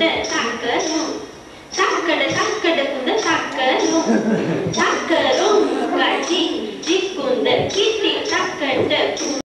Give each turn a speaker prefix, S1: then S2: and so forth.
S1: කුඳ සකරුම් සක්කඩ සක්කඩ කුඳ සකරුම් සකරුම් ගජි ජිකුඳ කිටි සක්කඩ